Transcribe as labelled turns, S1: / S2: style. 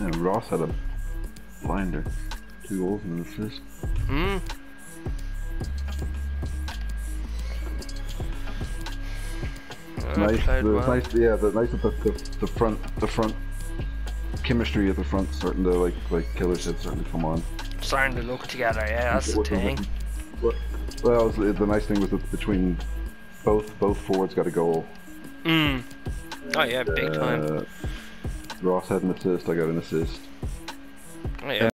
S1: Yeah, Ross had a blinder. Two goals and an assist.
S2: Uh,
S1: nice. The,
S2: well.
S1: nice. Yeah, the nice the, the the front the front chemistry at the front starting to like like killer shit starting to come on.
S2: Starting to look together, yeah, that's the thing.
S1: what- Well, the nice thing was that between both both forwards got a goal.
S2: Hmm. Oh yeah, big time.
S1: Ross had an assist. I got an assist.
S2: Oh, yeah.